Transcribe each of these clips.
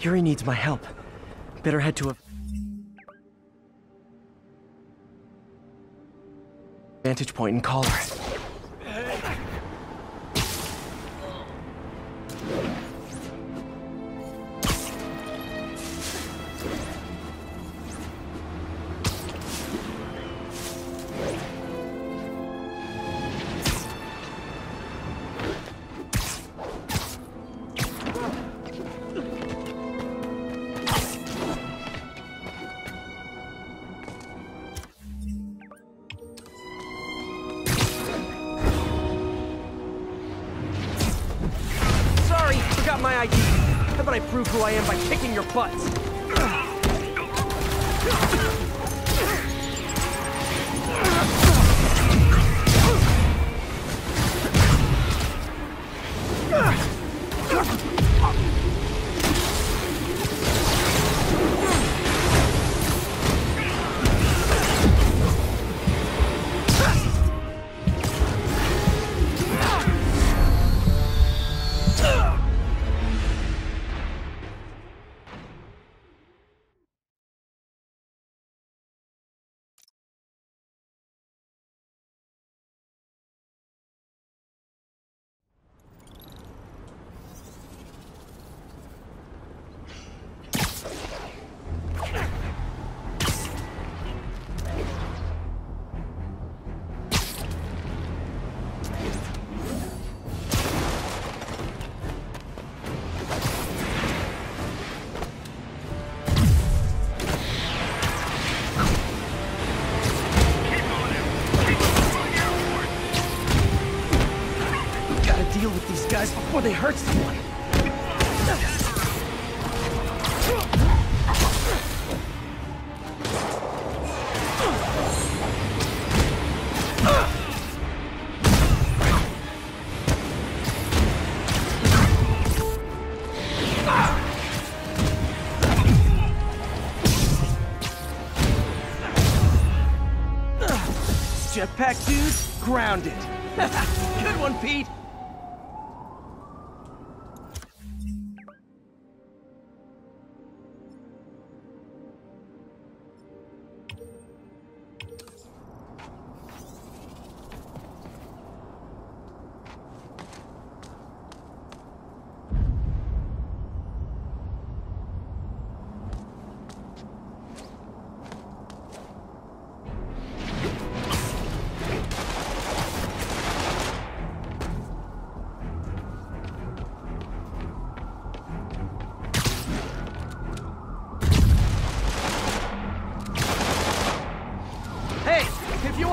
Yuri needs my help. Better head to a... vantage point and call her. My ID. How about I prove who I am by kicking your butts? Before they hurt someone.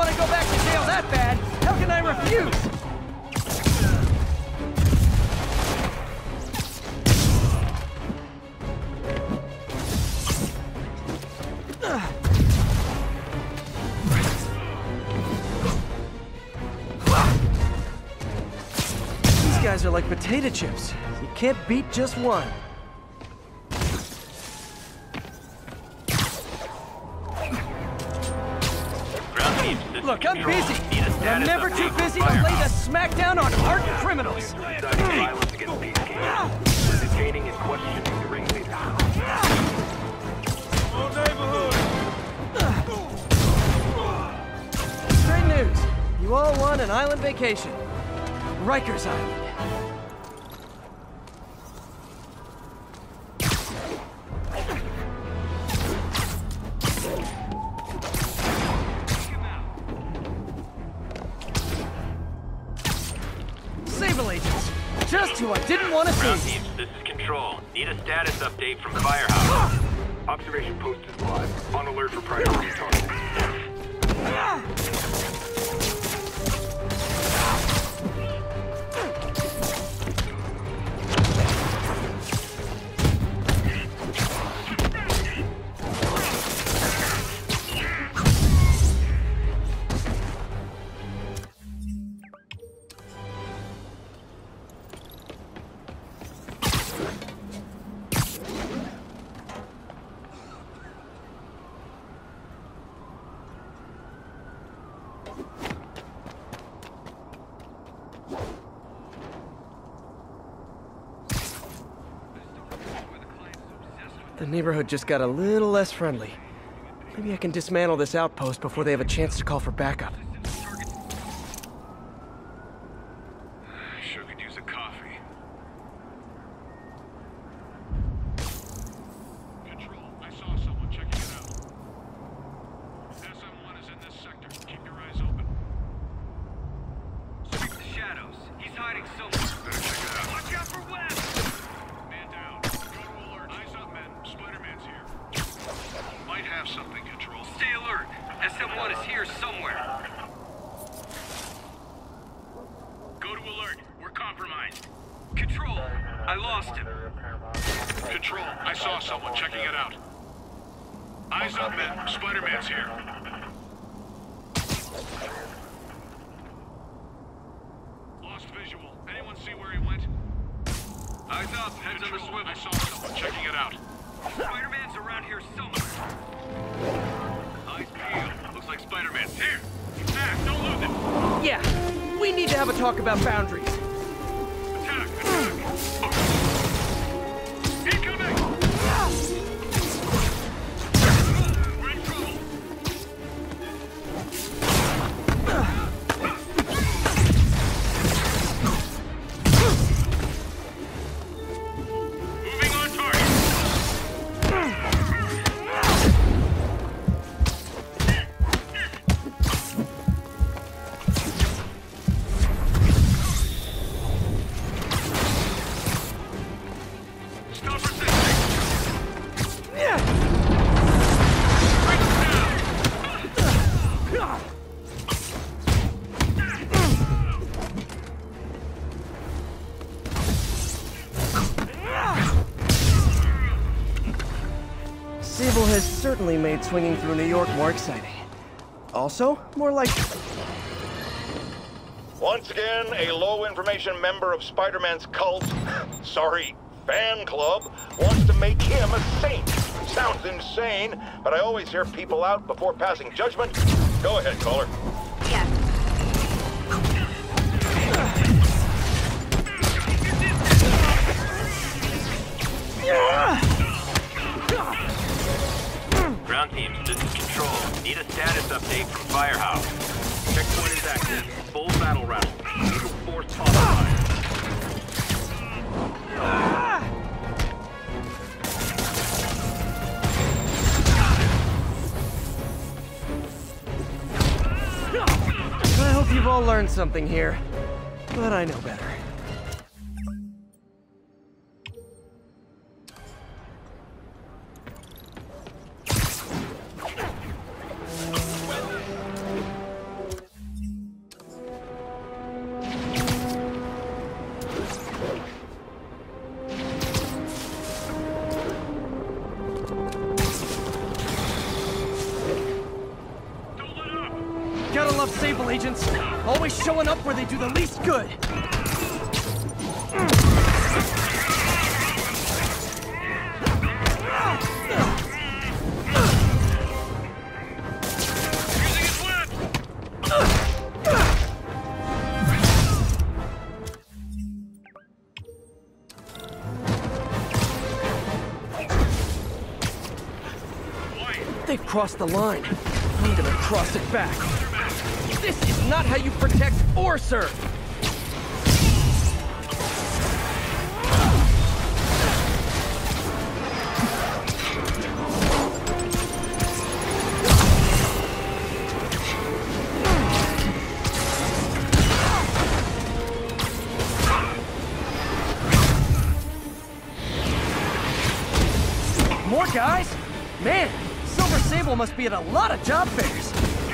Want to go back to jail that bad, how can I refuse? These guys are like potato chips. You can't beat just one. Criminals. Violence against peacekeepers. Detaining and questioning the ringleader. Great news. You all won an island vacation. Rikers Island. The neighborhood just got a little less friendly. Maybe I can dismantle this outpost before they have a chance to call for backup. Sure could use a coffee. Control, I saw someone checking it out. SM-1 is in this sector. Keep your eyes open. Shadows. He's hiding somewhere. Better check it out. Watch out for Webb! Man down. Go to alert. Eyes up, men. Spider-Man's here. Might have something, Control. Stay alert. SM-1 is here somewhere. Go to alert. We're compromised. Control. I lost him. Control, I saw someone checking it out. Eyes up, men. Spider-Man's here. Lost visual. Anyone see where he went? Eyes up. Heads on the Control, I saw someone checking it out. Spider-Man's around here somewhere. Eyes peeled. Looks like Spider-Man's here. Attack! Don't lose it! Yeah, we need to have a talk about boundaries. Certainly made swinging through New York more exciting. Also, more like Once again, a low information member of Spider Man's cult, sorry, fan club, wants to make him a saint. Sounds insane, but I always hear people out before passing judgment. Go ahead, caller. Ground teams, this is Control. Need a status update from Firehouse. Checkpoint is active. Full battle round. Need force pause. I hope you've all learned something here, but I know better. Agents. Always showing up where they do the least good. They've crossed the line. I'm gonna cross it back. Not how you protect or serve. More guys? Man, Silver Sable must be at a lot of job fairs.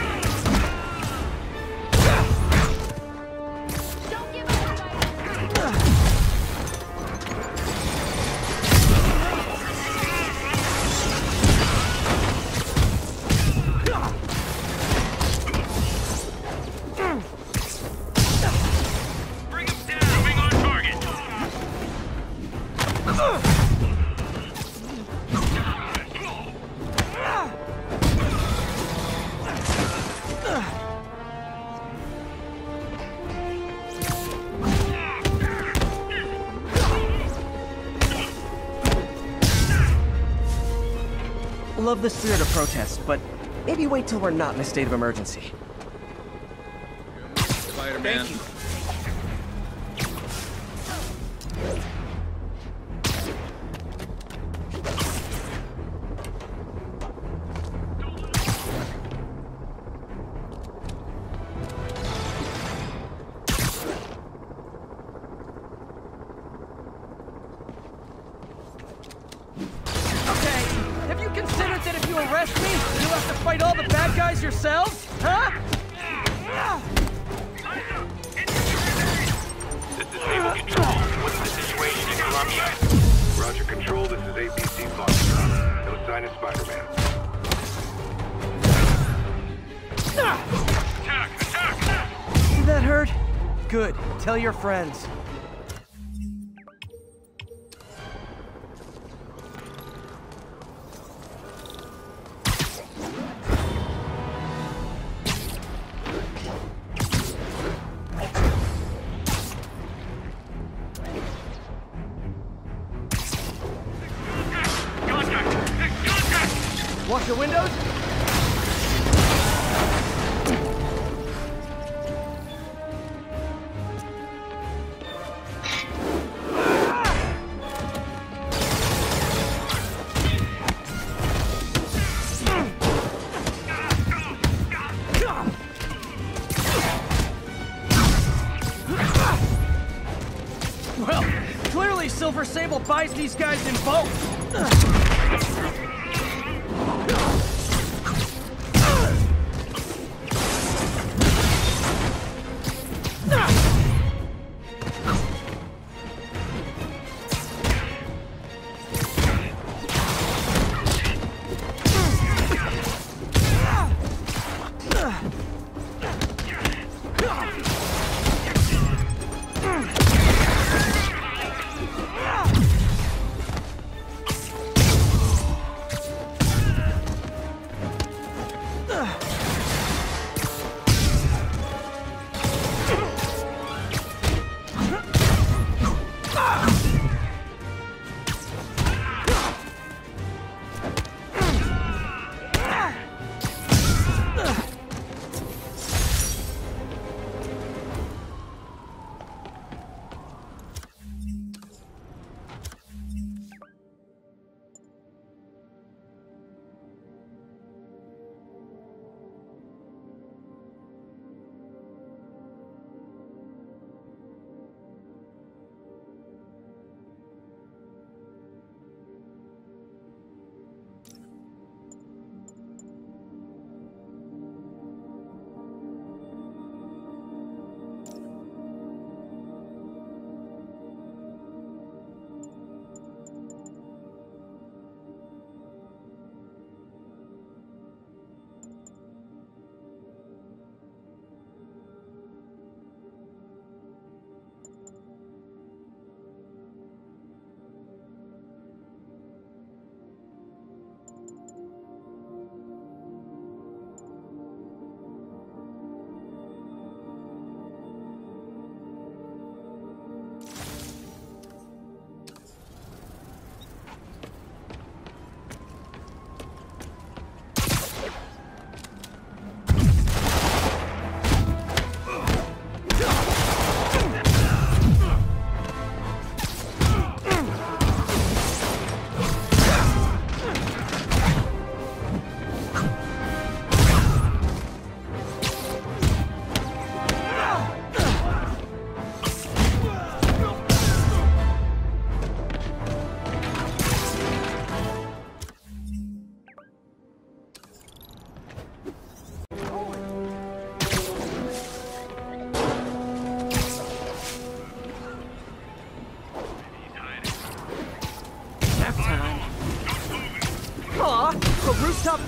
Love the spirit of protest, but maybe wait till we're not in a state of emergency. Spider-Man. Okay, bad guys yourselves? Huh? This is Naval Control. What's the situation in Columbia? Roger, Control. This is ABC Foxtrot. No sign of Spider-Man. Attack! Attack! See that hurt? Good. Tell your friends. These guys in bulk.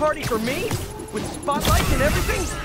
Party for me? With spotlights and everything?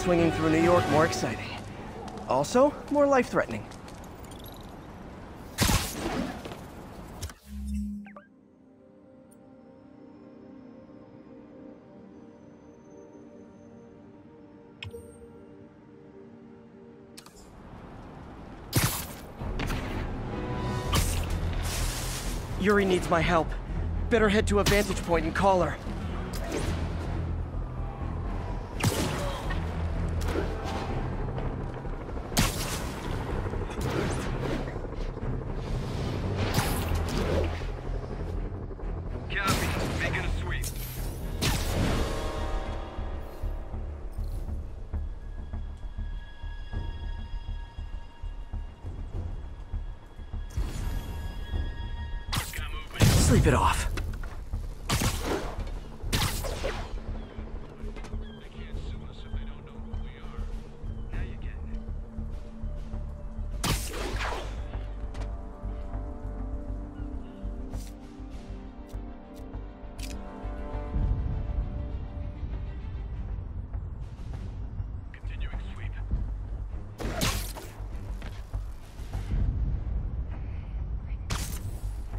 Swinging through New York more exciting. Also, more life-threatening. Yuri needs my help. Better head to a vantage point and call her.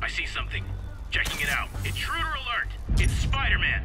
I see something. Checking it out. Intruder alert! It's Spider-Man!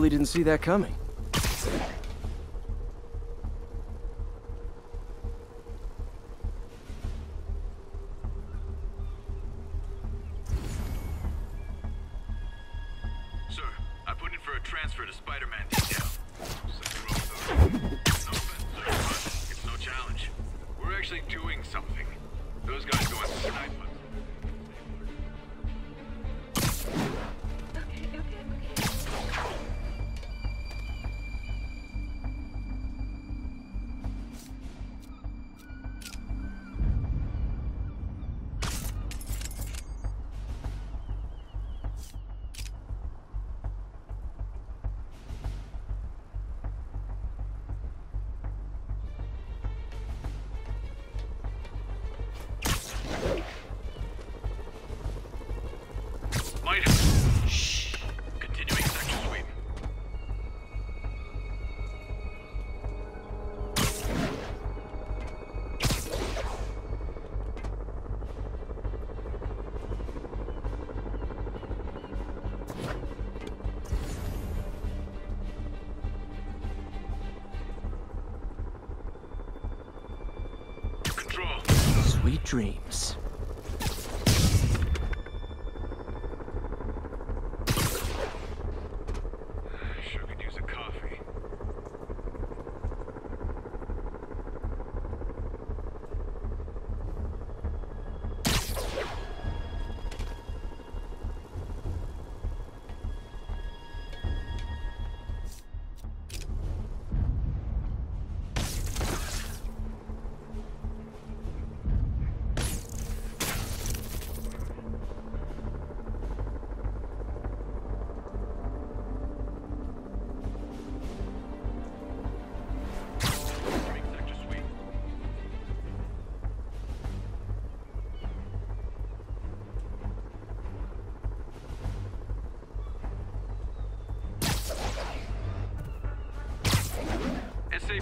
really didn't see that coming. dreams.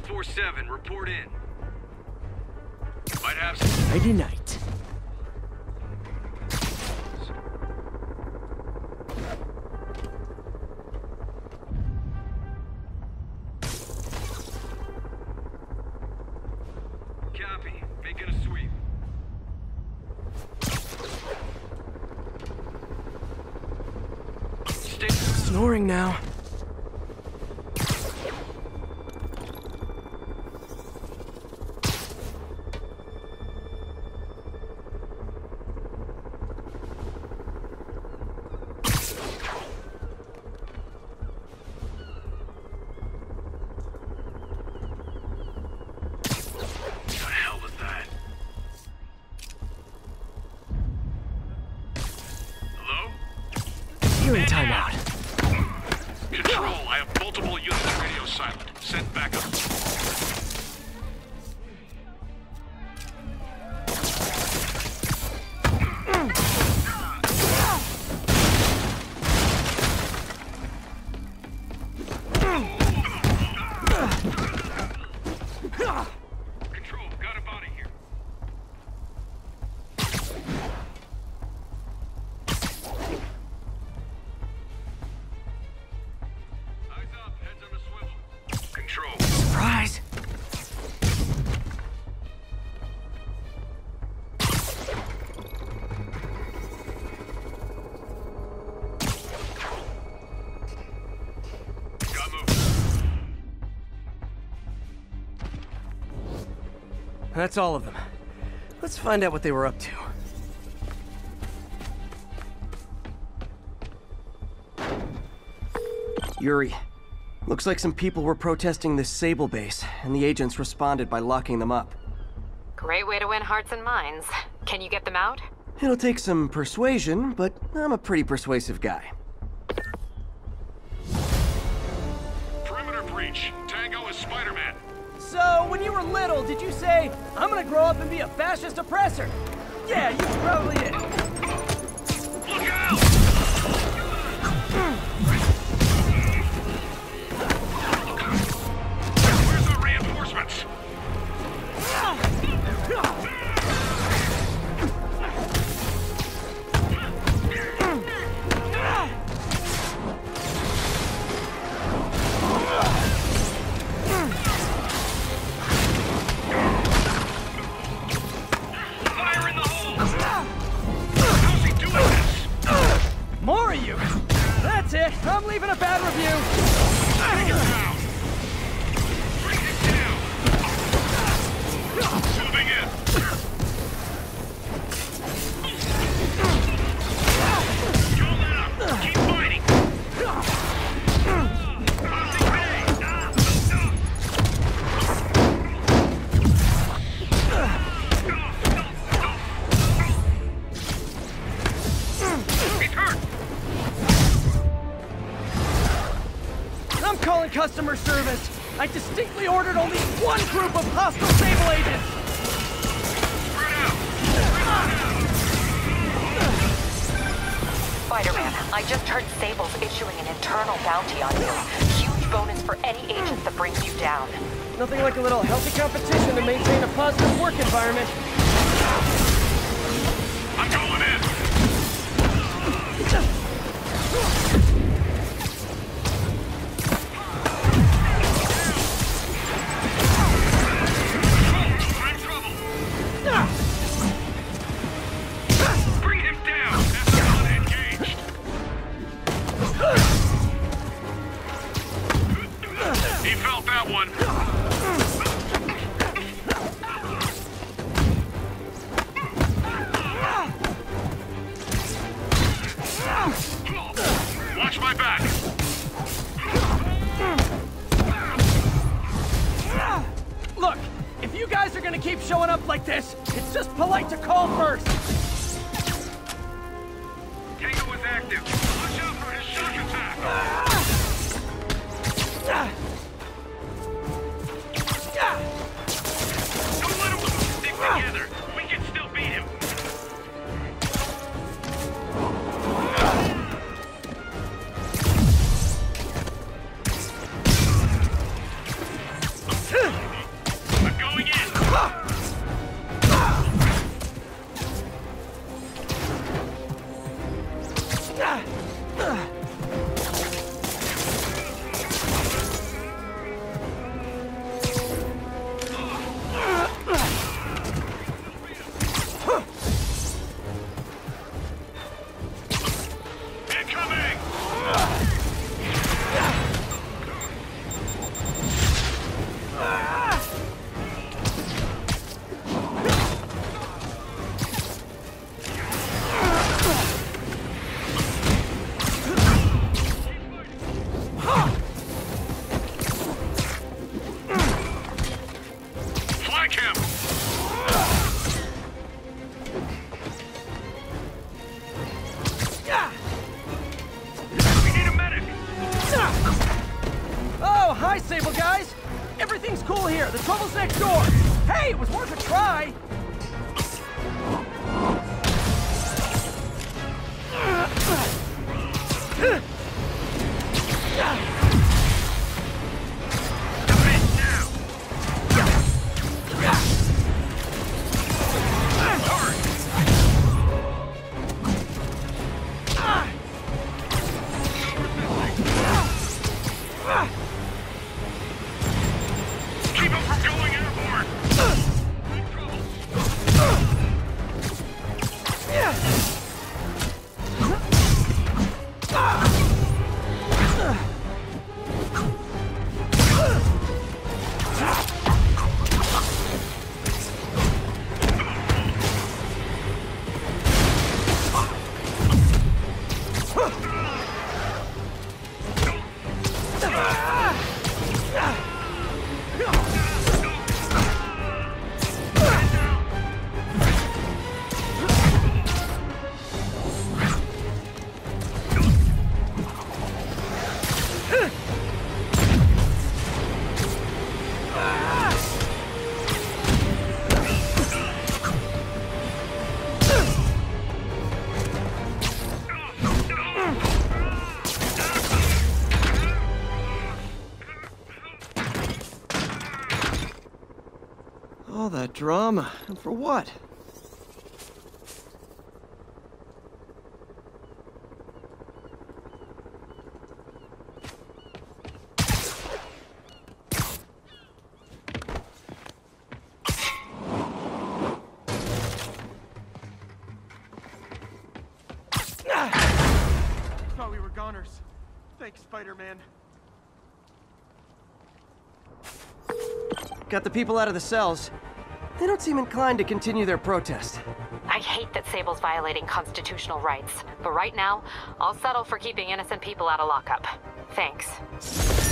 147, report in. Might have some... I did not. That's all of them. Let's find out what they were up to. Yuri, looks like some people were protesting this Sable base, and the agents responded by locking them up. Great way to win hearts and minds. Can you get them out? It'll take some persuasion, but I'm a pretty persuasive guy. Perimeter breach. So, when you were little, did you say, I'm gonna grow up and be a fascist oppressor? Yeah, you probably did. I distinctly ordered only one group of hostile Sable agents! Spider-Man, I just heard Sable's issuing an internal bounty on you. Huge bonus for any agent that brings you down. Nothing like a little gonna keep showing up like this, it's just polite to call first. Active. Watch out for his shock attack. Drama. And for what? Thought we were goners. Thanks, Spider-Man. Got the people out of the cells. They don't seem inclined to continue their protest. I hate that Sable's violating constitutional rights, but right now, I'll settle for keeping innocent people out of lockup. Thanks.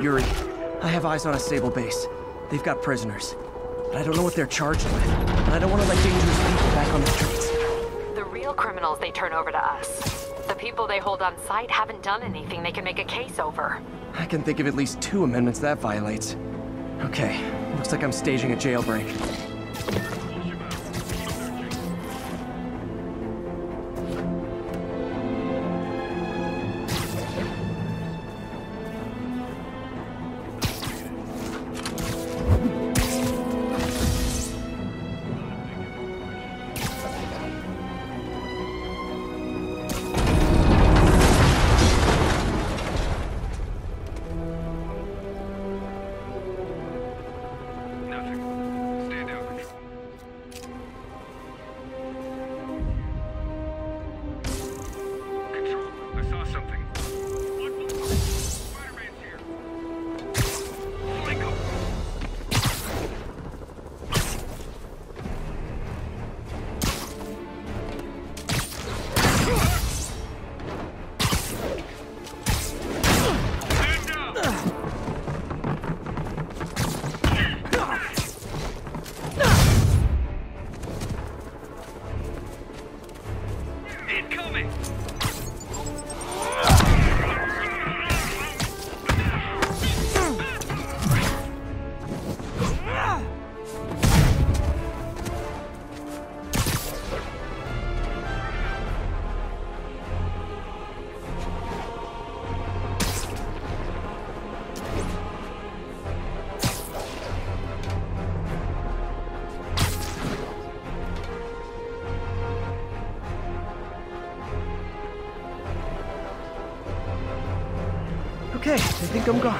Yuri, I have eyes on a Sable base. They've got prisoners. But I don't know what they're charged with. And I don't want to let dangerous people back on the streets. The real criminals they turn over to us. The people they hold on site haven't done anything they can make a case over. I can think of at least two amendments that violates. Okay, looks like I'm staging a jailbreak. think I'm gone.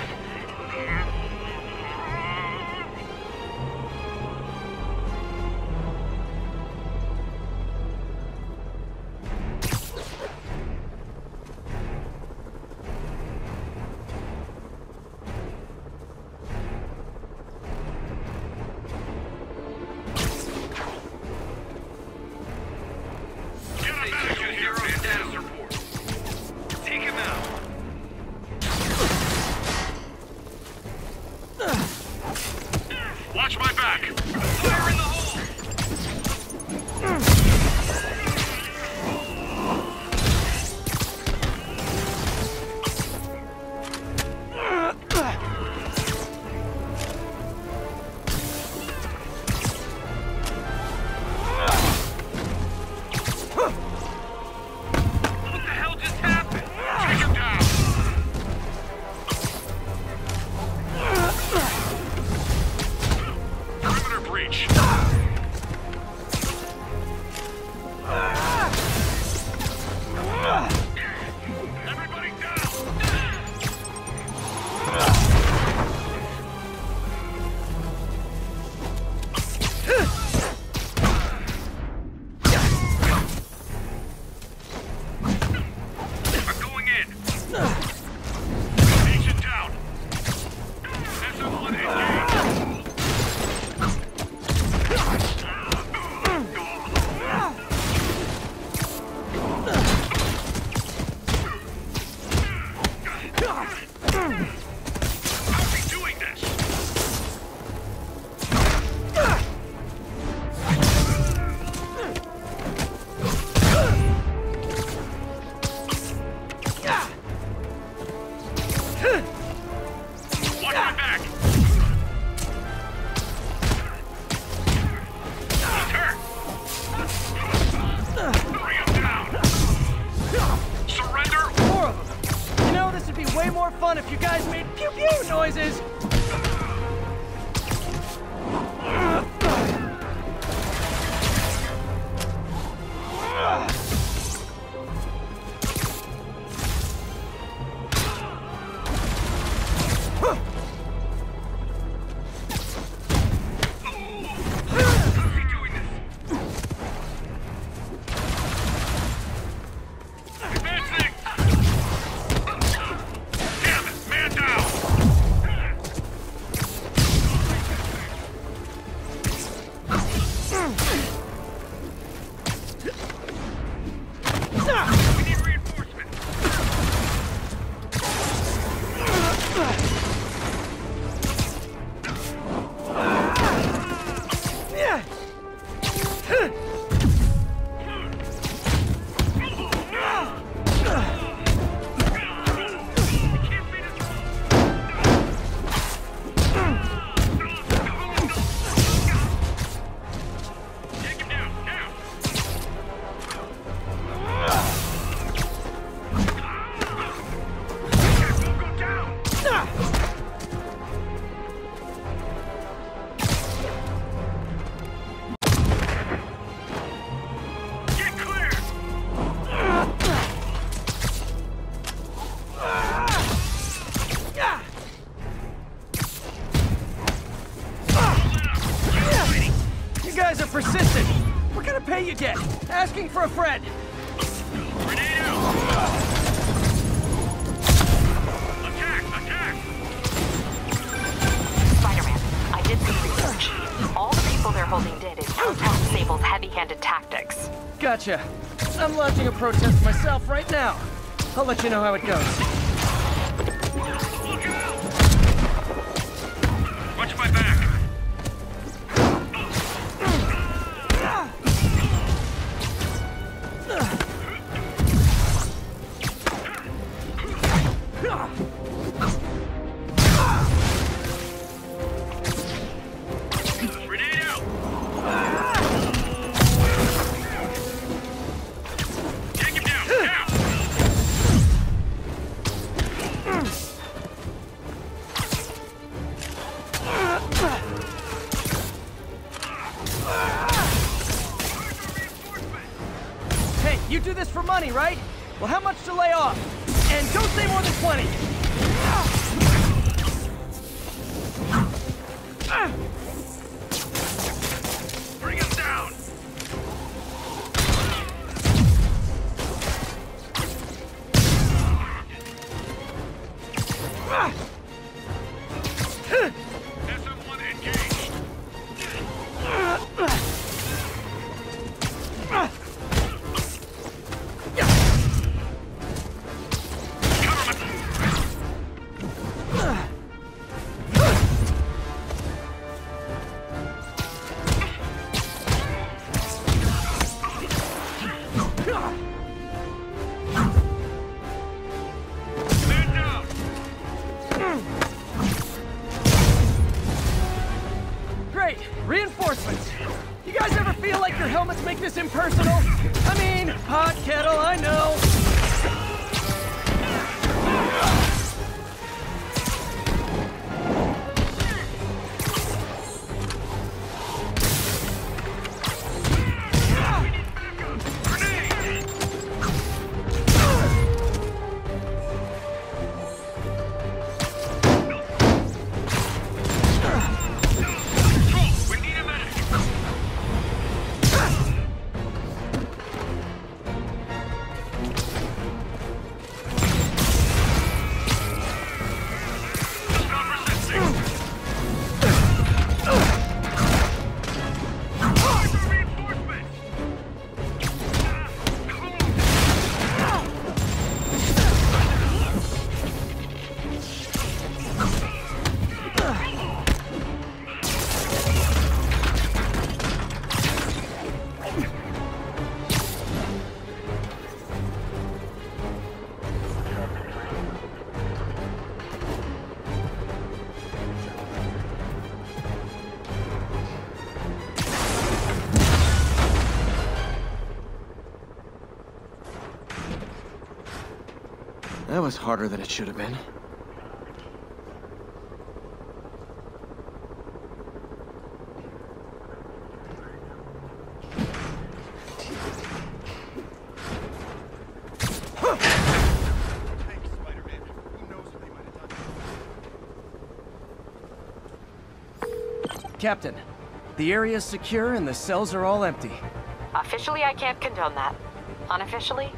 for a friend! Grenade out! Attack! Attack! Spider-Man, I did some research. All the people they're holding dead is Proton Sable's heavy-handed tactics. Gotcha. I'm launching a protest myself right now. I'll let you know how it goes. Watch my back! was harder than it should have been. Captain, the area is secure and the cells are all empty. Officially, I can't condone that. Unofficially,